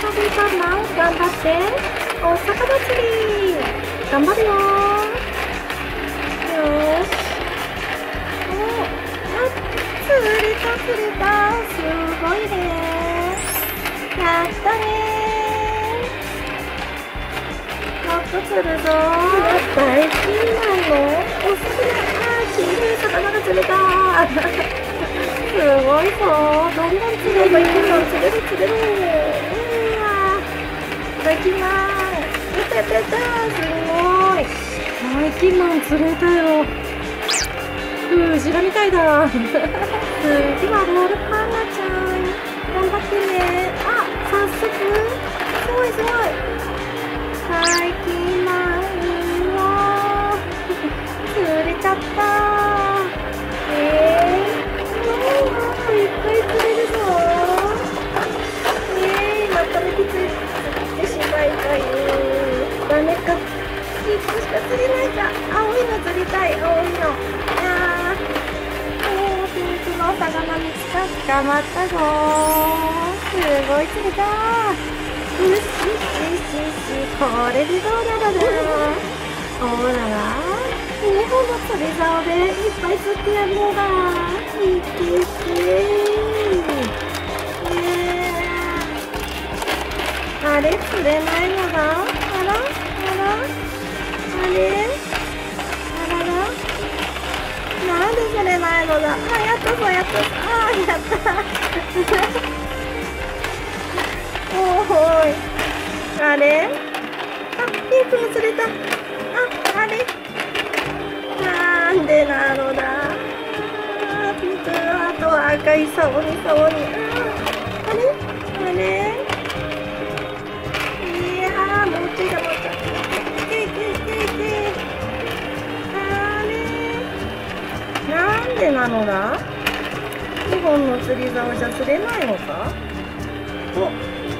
ハビーマン頑張ってお魚釣り頑張るよよし。おあ釣れた釣れた。すごいね。やったね。もっと釣るぞ大金なのおすすめあーきれい魚が釣れたすごいぞ。どんどん釣ればいいの釣れる釣れる。大金マンやったやったやったす。ごい。バイキンマン釣れたよクジラみたいだ。次はロールパンナちゃん。ダメか1個しか釣れないか青いの釣りたい青いの。あー。おーピンクのお魚見つか捕まったぞー。すごい釣れた。よしよしよしよし。これでどうなるだおらら2本の釣り竿でいっぱい釣ってやるのだいけいけあれ釣れないのだあれあららなんで釣れないのだあやったぞやったぞあやったおーいあれ？あピンクも釣れたああれなんでなのだ。あピンクあとは赤いサオに。サオにあれ？あれ？でなのだ。2本の釣り竿じゃ釣れないのか？お。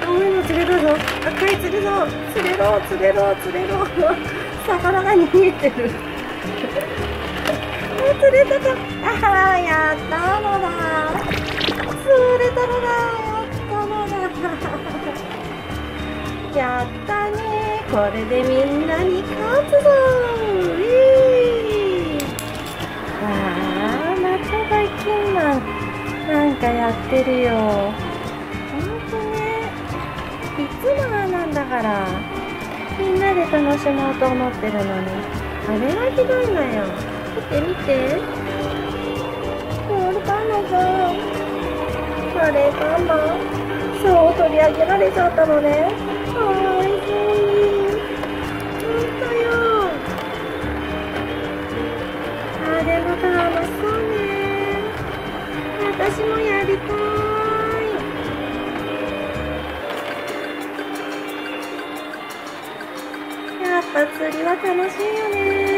青いの釣れたぞ。赤い釣り竿釣れろ。釣れろ。釣れろ。魚が逃げてる。釣れたか。ああやったのだ。釣れたのだ。やったのだ。やったね。これでみんなに勝つぞかやってるよほんとねいつもはなんだからみんなで楽しもうと思ってるのにあれがひどいのよ見て見て。これパマさん。カレーパマ。そう取り上げられちゃったのね。やりたい。やっぱ釣りは楽しいよね。